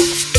you